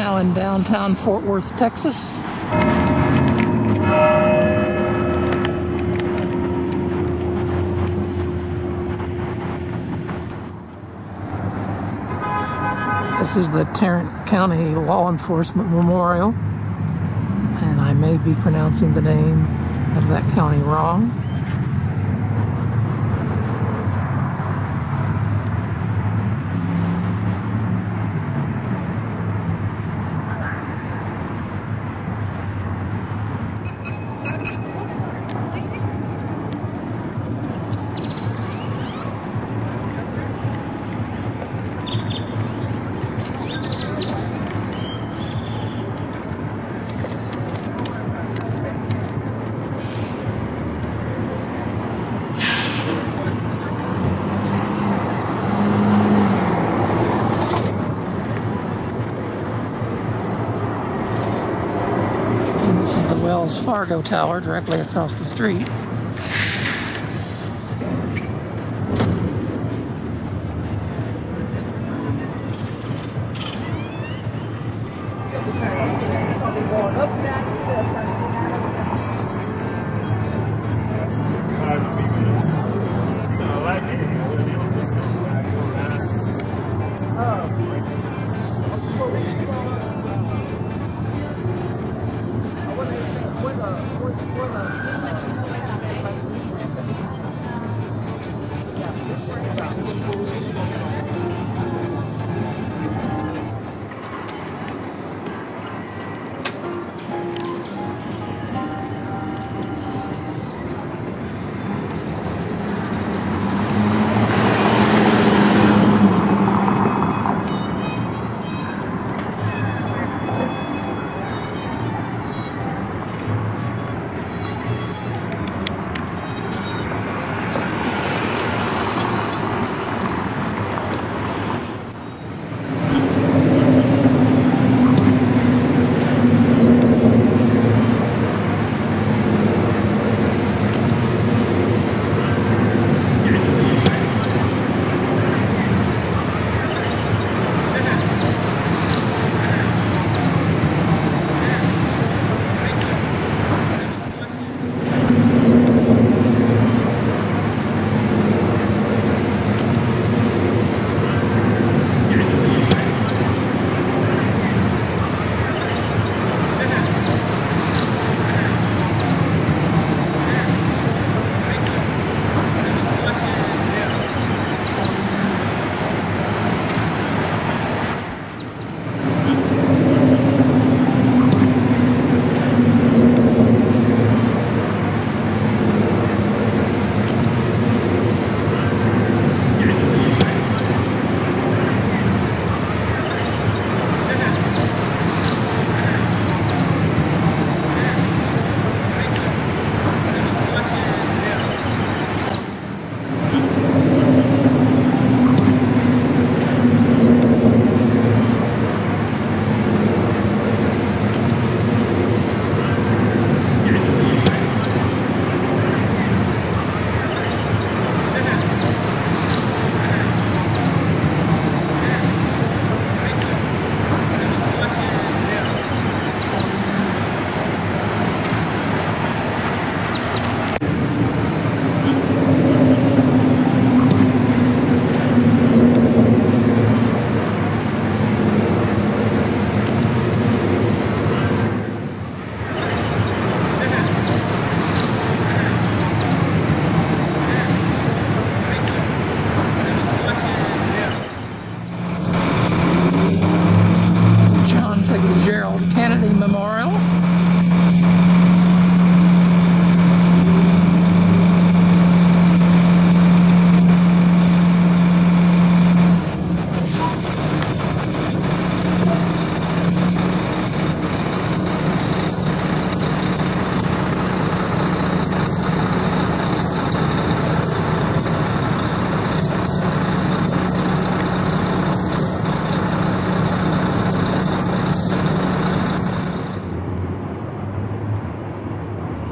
now in downtown Fort Worth, Texas. This is the Tarrant County Law Enforcement Memorial, and I may be pronouncing the name of that county wrong. Fargo Tower directly across the street.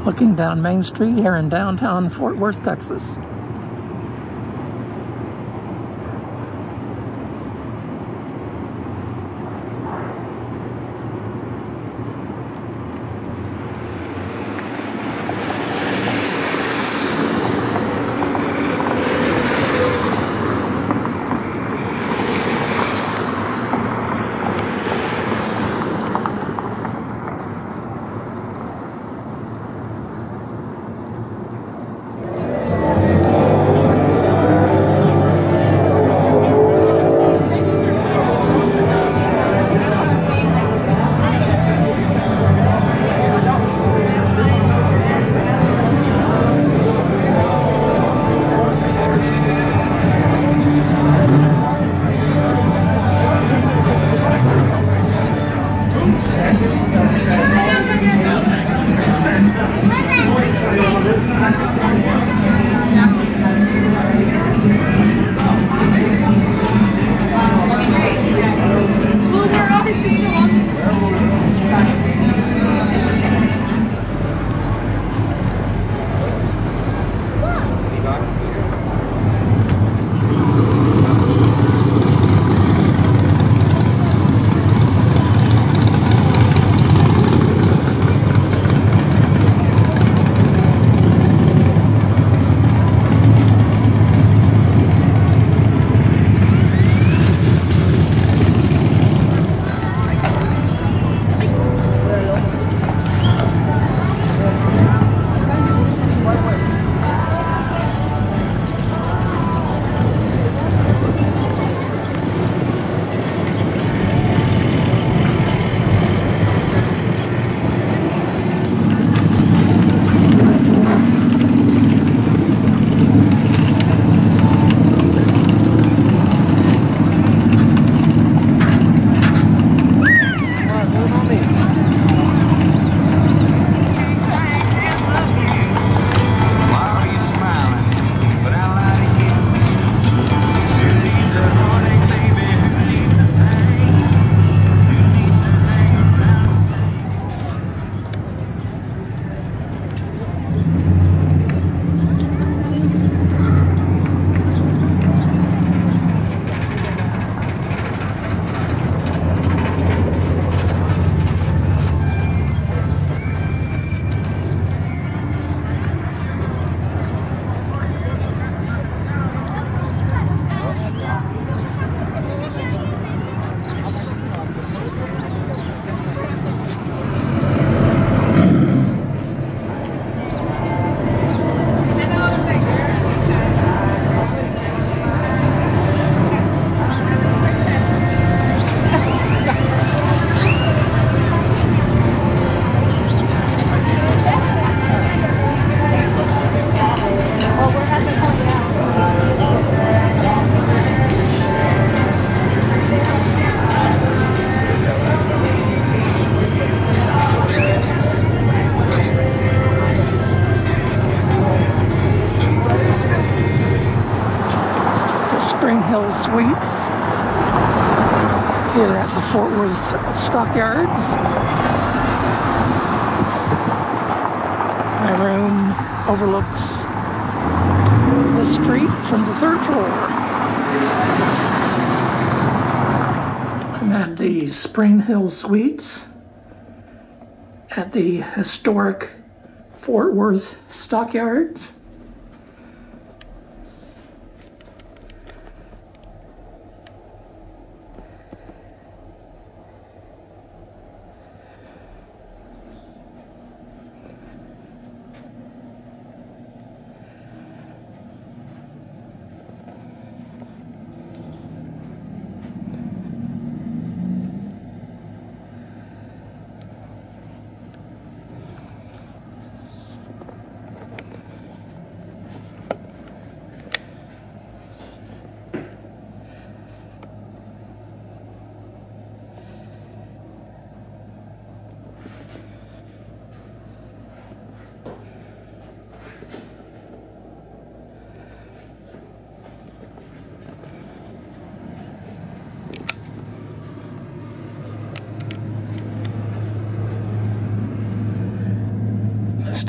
Looking down Main Street here in downtown Fort Worth, Texas. Here at the Fort Worth Stockyards. My room overlooks the street from the third floor. I'm at the Spring Hill Suites at the historic Fort Worth Stockyards.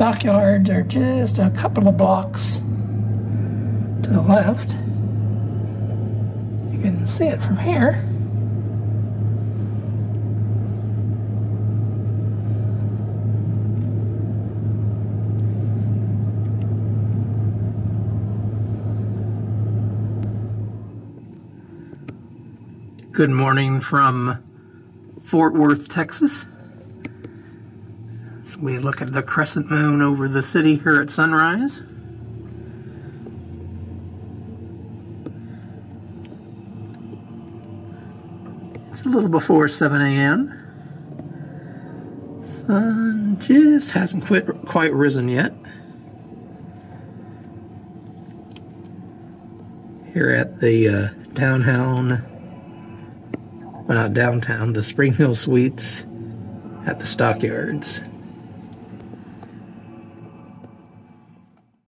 Stockyards are just a couple of blocks to the left. You can see it from here. Good morning from Fort Worth, Texas. We look at the crescent moon over the city here at sunrise. It's a little before 7 a.m. Sun just hasn't quite, quite risen yet. Here at the uh, downtown, well not downtown, the Spring Hill Suites at the Stockyards.